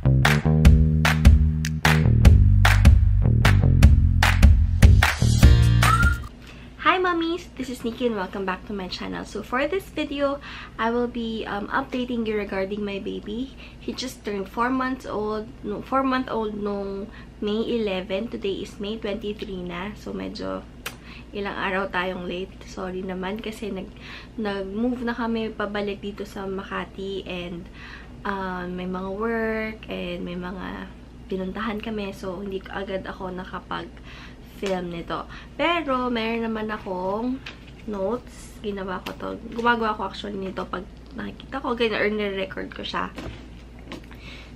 Hi mummies! This is Nikki and welcome back to my channel. So for this video, I will be um, updating you regarding my baby. He just turned 4 months old, no, 4 month old nung May 11. Today is May 23 na. So medyo ilang araw tayong late. Sorry naman kasi nag, nag-move na kami pabalik dito sa Makati and um, may mga work and may mga pinuntahan kami. So hindi agad ako nakapag film nito. Pero, meron naman akong notes. Ginawa ko to. Gumagawa ko actually nito pag nakikita ko. Ganyan, or record ko siya.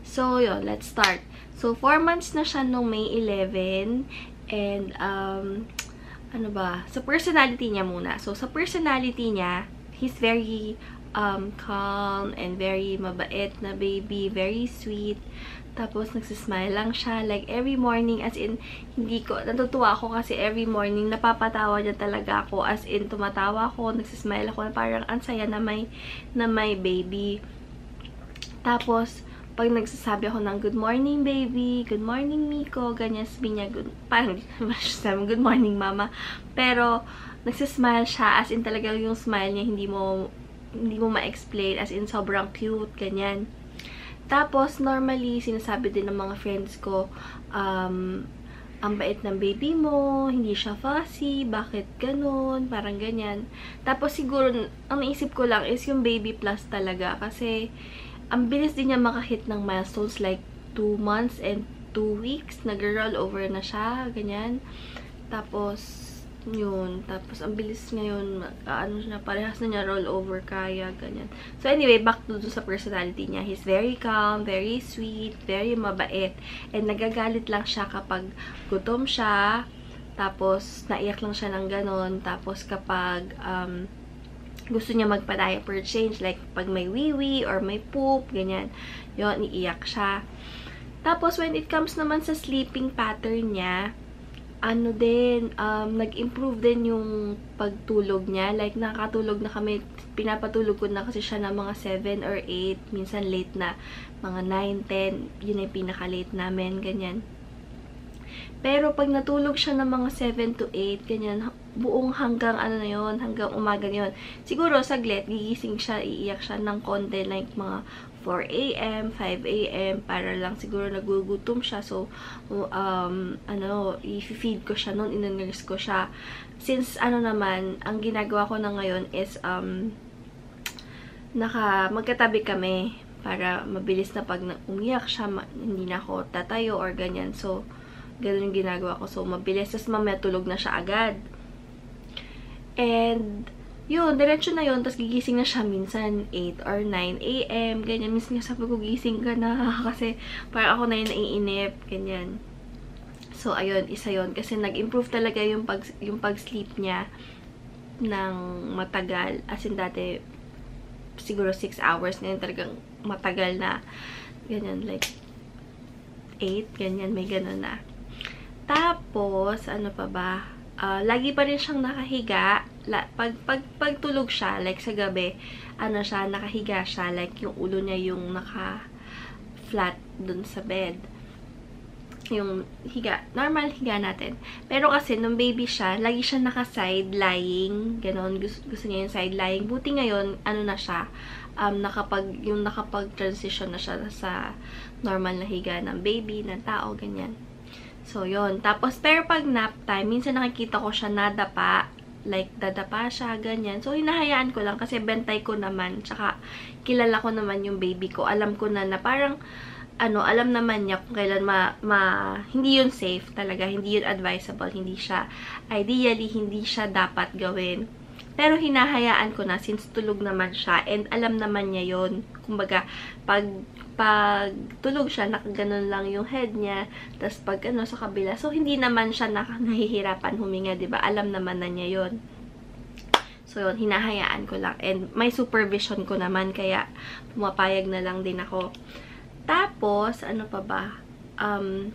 So, yun. Let's start. So, 4 months na siya nung May 11. And, um, ano ba? Sa personality niya muna. So, sa personality niya, he's very um, calm and very mabait na baby. Very sweet. Tapos, nagsismile lang siya. Like, every morning, as in, hindi ko, natutuwa ako kasi every morning, napapatawa niya talaga ako. As in, tumatawa ako, nagsismile ako, parang ang saya na may, na may baby. Tapos, pag nagsasabi ako ng good morning, baby, good morning, Miko, ganyan, sabi niya, good, parang, good morning, mama. Pero, nagsismile siya, as in talaga yung smile niya, hindi mo, hindi mo ma-explain, as in, sobrang cute, ganyan. Tapos, normally, sinasabi din ng mga friends ko, um, ang bait ng baby mo, hindi siya fussy, bakit ganun, parang ganyan. Tapos, siguro, ang naisip ko lang is yung baby plus talaga. Kasi, ang bilis din niya makahit ng milestones like 2 months and 2 weeks. Nag-roll over na siya, ganyan. Tapos, yun. Tapos, ang bilis ngayon, uh, ano na, parehas na niya roll over kaya, ganyan. So, anyway, back to sa personality niya. He's very calm, very sweet, very mabait. And nagagalit lang siya kapag gutom siya. Tapos, naiyak lang siya ng ganon. Tapos, kapag um, gusto niya magpa-diaper change, like pag may wee-wee or may poop, ganyan, yun, iiyak siya. Tapos, when it comes naman sa sleeping pattern niya, ano din, um, nag-improve din yung pagtulog niya. Like, nakakatulog na kami, pinapatulog ko na kasi siya na mga 7 or 8, minsan late na, mga 9, 10, yun yung pinaka-late namin, ganyan. Pero pag natulog siya ng mga 7 to 8, ganyan, buong hanggang ano na yun, hanggang umaga na yun. Siguro, saglit, gigising siya, iiyak siya ng konti, like mga 4 a.m., 5 a.m. para lang siguro nagugutom siya. So, um, ano, i-feed ko siya noon, inanurse ko siya. Since, ano naman, ang ginagawa ko na ngayon is, um, naka, magkatabi kami para mabilis na pag umiyak siya, hindi na ako tatayo or ganyan. So, ganun ginagawa ko. So, mabilis. Tapos, mamaya tulog na siya agad. And, yun, diretso na yun. Tapos gigising na siya minsan 8 or 9 a.m. Ganyan. Minsan nga sabi ko, gising ka na. Kasi parang ako na yun naiinip. Ganyan. So, ayun, isa yun. Kasi nag-improve talaga yung pag yung pag-sleep niya ng matagal. As in, dati, siguro 6 hours. Ngayon talagang matagal na. Ganyan, like 8. Ganyan, may ganun na. Tapos, ano pa ba? Uh, lagi pa rin siyang nakahiga. La, pag, pag, pag siya, like sa gabi, ano siya, nakahiga siya, like yung ulo niya yung naka-flat dun sa bed. Yung higa, normal higa natin. Pero kasi, nung baby siya, lagi siya naka-side lying, ganon, gusto, gusto niya yung side lying. Buti ngayon, ano na siya, um, nakapag, yung nakapag-transition na siya sa normal na higa ng baby, ng tao, ganyan. So, yon Tapos, pero pag nap time, minsan nakikita ko siya nadapa. Like, dadapa siya, ganyan. So, hinahayaan ko lang kasi bentay ko naman. Tsaka, kilala ko naman yung baby ko. Alam ko na na parang, ano, alam naman niya kung kailan ma, ma, hindi yun safe talaga. Hindi yun advisable. Hindi siya, ideally, hindi siya dapat gawin. Pero hinahayaan ko na since tulog naman siya and alam naman niya yon Kumbaga, pag pag tulog siya, nakaganon lang yung head niya. Tapos pag ano, sa kabila. So, hindi naman siya nahihirapan huminga, ba diba? Alam naman na niya yon So, yun, hinahayaan ko lang. And may supervision ko naman, kaya pumapayag na lang din ako. Tapos, ano pa ba? Um,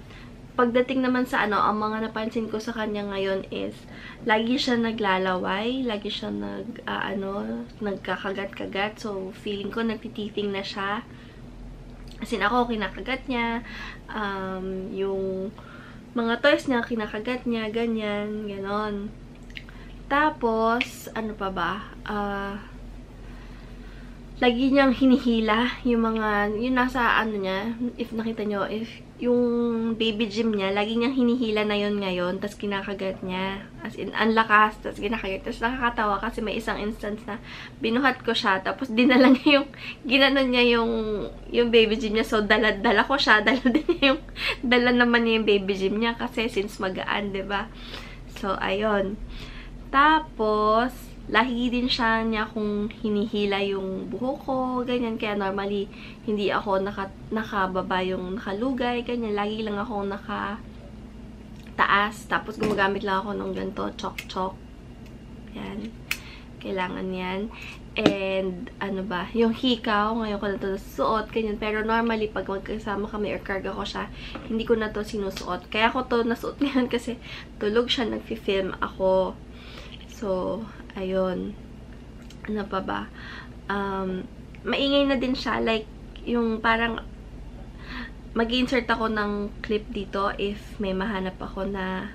pagdating naman sa ano, ang mga napansin ko sa kanya ngayon is, lagi siya naglalaway, lagi siya nag, uh, ano, nagkakagat-kagat. So, feeling ko nagtitithing na siya. As in, ako, kinakagat niya. Um, yung mga toys niya, kinakagat niya, ganyan, ganon. Tapos, ano pa ba? Ah... Uh, lagi niyang hinihila yung mga, yung nasa ano niya, if nakita nyo, if yung baby gym niya, lagi niyang hinihila na yon ngayon, tapos kinakagat niya. As in, ang lakas, tapos kinakagat. Tapos nakakatawa kasi may isang instance na binuhat ko siya, tapos dinala niya yung, ginanon niya yung, yung baby gym niya. So, dala, dala ko siya, dala din niya yung, dala naman niya yung baby gym niya kasi since magaan, ba diba? So, ayun. Tapos, lahi din siya niya kung hinihila yung buhok ko, ganyan. Kaya normally, hindi ako naka, nakababa yung nakalugay, ganyan. Lagi lang ako naka taas. Tapos gumagamit lang ako ng ganito, chok-chok. Yan. Kailangan yan. And, ano ba, yung hikaw, ngayon ko na ito suot, ganyan. Pero normally, pag magkasama kami or karga ko siya, hindi ko na to sinusuot. Kaya ko to nasuot ngayon kasi tulog siya, nagfi-film ako. So, ayun. Ano pa ba? Um, maingay na din siya. Like, yung parang mag-insert ako ng clip dito if may mahanap ako na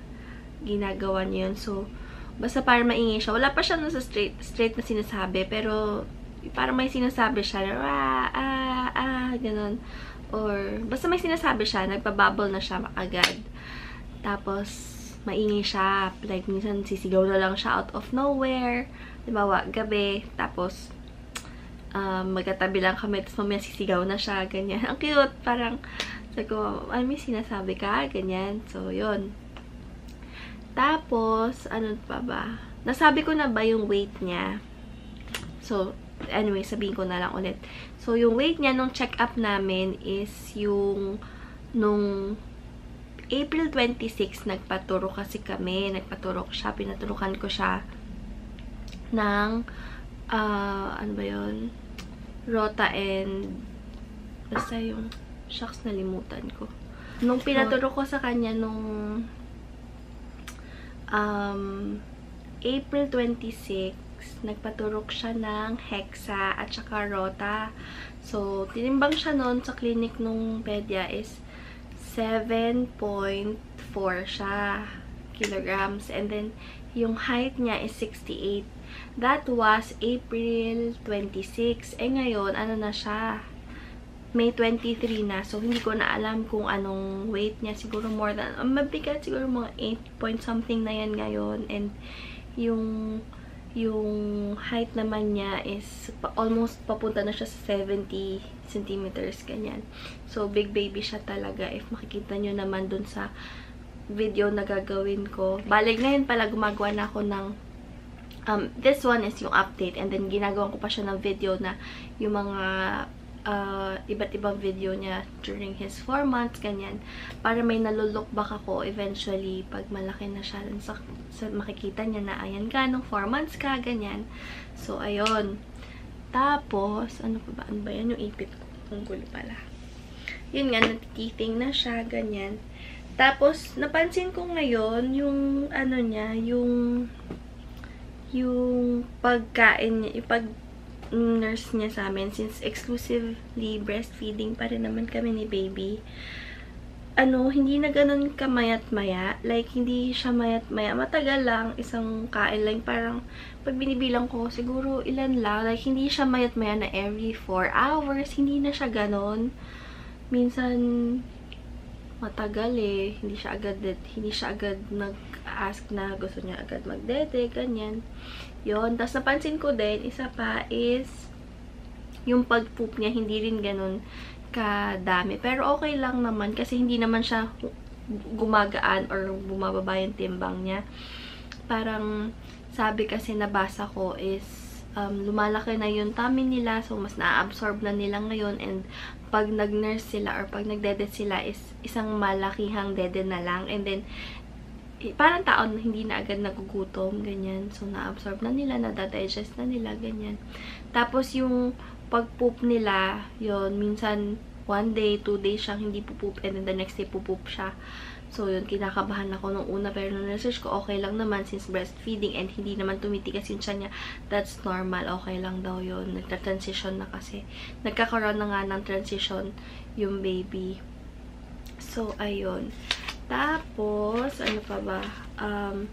ginagawa niya. So, basta para maingay siya. Wala pa siya sa straight, straight na sinasabi, pero parang may sinasabi siya ah, ah, ah, ganun. Or, basta may sinasabi siya, nagpabubble na siya agad. Tapos, maingay siya. Like, minsan sisigaw na lang siya out of nowhere. Dibawa, gabi. Tapos, um, magkatabi lang kami. Tapos mamaya sisigaw na siya. Ganyan. Ang cute. Parang, sabi ko, ano may sinasabi ka? Ganyan. So, yun. Tapos, ano pa ba? Nasabi ko na ba yung weight niya? So, anyway, sabihin ko na lang ulit. So, yung weight niya nung check-up namin is yung nung April 26, nagpaturo kasi kami. Nagpaturo ko siya. Pinaturukan ko siya ng, uh, ano ba yun? Rota and, basta yung, shucks, nalimutan ko. Nung pinaturo ko sa kanya nung, um, April 26, nagpaturok siya ng hexa at saka rota. So, tinimbang siya noon sa clinic nung pedia is 7.4 siya kilograms. And then, yung height niya is 68. That was April 26. Eh ngayon, ano na siya? May 23 na. So, hindi ko na alam kung anong weight niya. Siguro more than, mabigat siguro mga 8 point something na yan ngayon. And, yung yung height naman niya is almost papunta na siya sa 70 centimeters, ganyan. So, big baby siya talaga. If makikita nyo naman dun sa video na gagawin ko. Balik ngayon pala gumagawa na ako ng um, this one is yung update and then ginagawa ko pa siya ng video na yung mga uh, iba't ibang video niya during his 4 months, ganyan. Para may nalulok back ako eventually pag malaki na siya. Sa, sa makikita niya na, ayan ka, nung 4 months ka, ganyan. So, ayun. Tapos, ano pa ba? Ano ba yan? Yung ipit ko. Ang gulo pala. Yun nga, natititing na siya, ganyan. Tapos, napansin ko ngayon, yung, ano niya, yung, yung pagkain niya, yung pag, nurse niya sa amin, since exclusively breastfeeding pa rin naman kami ni baby, ano, hindi na ganun kamayat-maya. Like, hindi siya mayat-maya. Matagal lang, isang kain lang. Parang, pag binibilang ko, siguro ilan lang. Like, hindi siya mayat-maya na every 4 hours. Hindi na siya ganun. Minsan, matagal eh. Hindi siya agad, hindi siya agad nag-ask na gusto niya agad magdede, ganyan. Yon Tapos napansin ko din, isa pa is yung pag-poop niya, hindi rin ganun kadami. Pero okay lang naman kasi hindi naman siya gumagaan or bumababa yung timbang niya. Parang sabi kasi nabasa ko is um, lumalaki na yung tummy nila so mas na-absorb na nila ngayon and pag nag-nurse sila or pag nagdede sila is isang malakihang dede na lang and then parang tao na hindi na agad nagugutom, ganyan. So, na-absorb na nila, na-digest na nila, ganyan. Tapos, yung pag-poop nila, yon minsan, one day, two days siyang hindi pupoop, and then the next day pupoop siya. So, yun, kinakabahan ako nung una. Pero nung research ko, okay lang naman since breastfeeding and hindi naman tumitigas yung tiyan niya. That's normal. Okay lang daw yun. Nagka-transition na kasi. Nagkakaroon na nga ng transition yung baby. So, ayun. Tapos, ano pa ba? Um,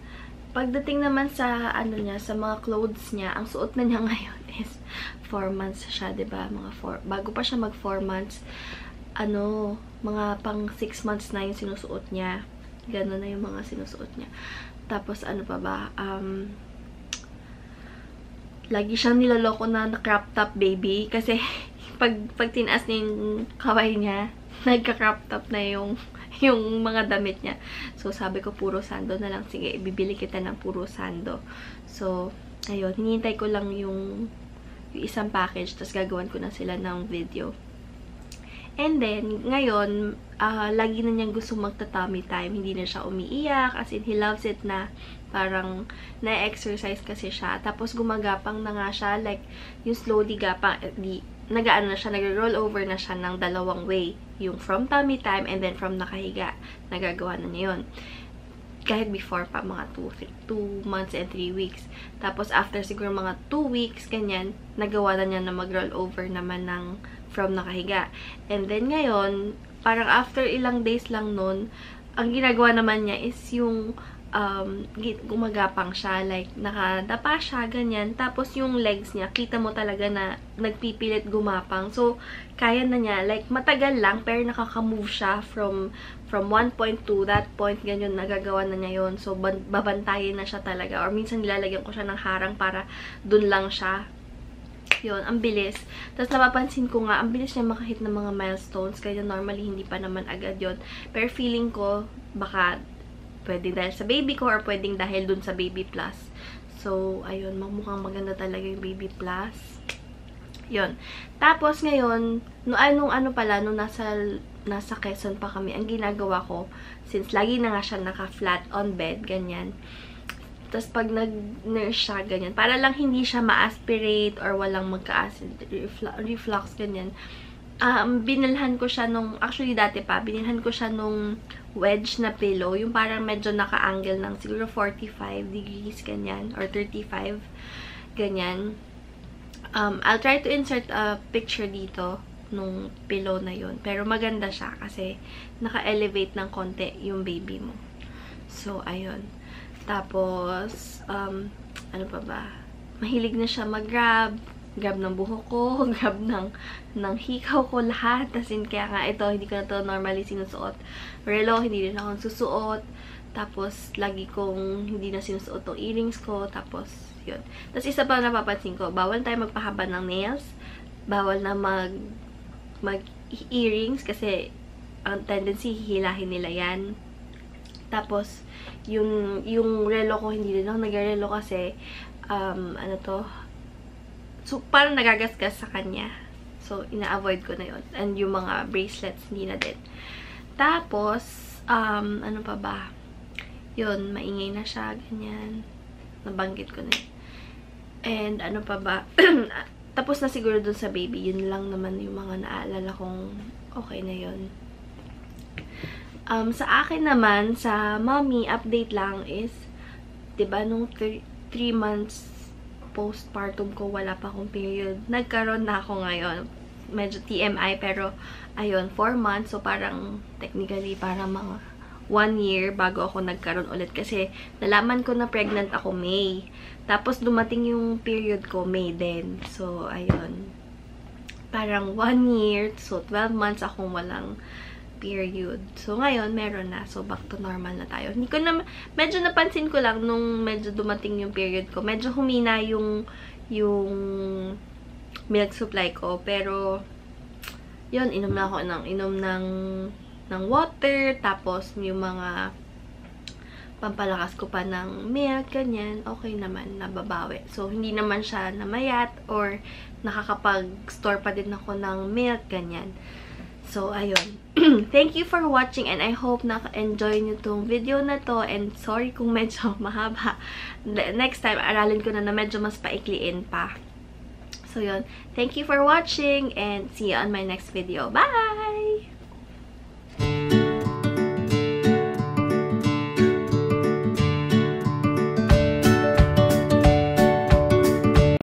pagdating naman sa, ano niya, sa mga clothes niya, ang suot na niya ngayon is 4 months siya, ba diba? Mga 4, bago pa siya mag 4 months, ano, mga pang 6 months na yung sinusuot niya. Gano'n na yung mga sinusuot niya. Tapos, ano pa ba, um, lagi siyang niloloko na na crop top baby. Kasi, pag, pag tinaas niya yung kaway niya, nagka-crop top na yung yung mga damit niya. So, sabi ko, puro sando na lang. Sige, bibili kita ng puro sando. So, ayun, hinihintay ko lang yung, yung isang package, tapos gagawan ko na sila ng video. And then, ngayon, uh, lagi na niyang gusto magta-tummy time. Hindi na siya umiiyak. As in, he loves it na parang na-exercise kasi siya. Tapos, gumagapang na nga siya. Like, yung slowly gapang, eh, di, nagaano na siya, nag-roll over na siya ng dalawang way. Yung from tummy time and then from nakahiga. Nagagawa na niya yun kahit before pa, mga 2 months and 3 weeks. Tapos, after siguro mga 2 weeks, ganyan, nagawa na niya na mag-roll over naman ng from nakahiga. And then ngayon, parang after ilang days lang nun, ang ginagawa naman niya is yung um, gumagapang siya, like, nakadapa siya, ganyan. Tapos, yung legs niya, kita mo talaga na nagpipilit gumapang. So, kaya na niya, like, matagal lang, pero nakaka-move siya from, from one point to that point, ganyan, nagagawa na niya yon So, babantayin na siya talaga. Or minsan, nilalagyan ko siya ng harang para dun lang siya yun, ang bilis. Tapos napapansin ko nga, ang bilis niya makahit ng mga milestones. Kaya normally, hindi pa naman agad yon Pero feeling ko, baka pwede dahil sa baby ko or pwedeng dahil dun sa baby plus. So, ayun, mukhang maganda talaga yung baby plus. Yun. Tapos ngayon, no anong ano pala, nung nasa, nasa Quezon pa kami, ang ginagawa ko, since lagi na nga siya naka-flat on bed, ganyan, tapos, pag nag-nurse siya, ganyan, para lang hindi siya ma-aspirate or walang magka-acid reflux, ganyan. Um, binilhan ko siya nung, actually dati pa, binilhan ko siya nung wedge na pillow, yung parang medyo naka-angle ng siguro 45 degrees, ganyan, or 35, ganyan. Um, I'll try to insert a picture dito nung pillow na yun. Pero maganda siya kasi naka-elevate ng konti yung baby mo. So, ayun. Tapos, um, ano pa ba? Mahilig na siya mag-grab. Grab ng buhok ko, grab ng, ng hikaw ko, lahat. As in, kaya nga ito, hindi ko na to normally sinusuot. Relo, hindi rin ako susuot. Tapos, lagi kong hindi na sinusuot tong earrings ko. Tapos, yun. Tapos, isa pa napapansin ko, bawal tayo magpahaba ng nails. Bawal na mag mag earrings kasi ang tendency hihilahin nila yan. Tapos, yung, yung relo ko, hindi din ako nag-relo kasi, um, ano to, so, parang nagagasgas sa kanya. So, ina-avoid ko na yon And yung mga bracelets, hindi na din. Tapos, um, ano pa ba? Yun, maingay na siya, ganyan. Nabanggit ko na yun. And, ano pa ba? Tapos na siguro dun sa baby, yun lang naman yung mga naalala kong okay na yun. Um, sa akin naman, sa mommy, update lang is, ba diba, nung 3 months postpartum ko, wala pa akong period. Nagkaroon na ako ngayon. Medyo TMI, pero, ayun, 4 months. So, parang, technically, parang mga 1 year bago ako nagkaroon ulit. Kasi, nalaman ko na pregnant ako May. Tapos, dumating yung period ko May din. So, ayun. Parang 1 year, so 12 months akong walang period. So, ngayon, meron na. So, back to normal na tayo. Hindi ko na, medyo napansin ko lang nung medyo dumating yung period ko. Medyo humina yung, yung milk supply ko. Pero, yun, inom na ako ng, inom ng, ng water. Tapos, yung mga pampalakas ko pa ng milk, ganyan, okay naman, nababawi. So, hindi naman siya namayat or nakakapag-store pa din ako ng milk, ganyan. So, ayun. Thank you for watching and I hope na-enjoy nyo tong video na to and sorry kung medyo mahaba. Next time, aralin ko na na medyo mas paikliin pa. So, yun. Thank you for watching and see you on my next video. Bye!